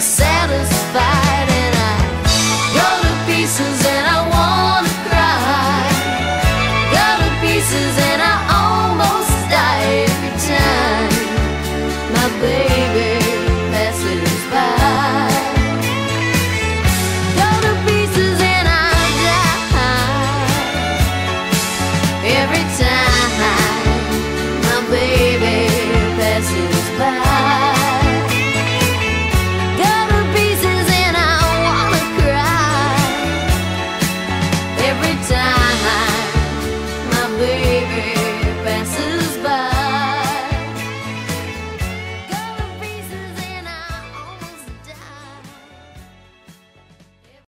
satisfied.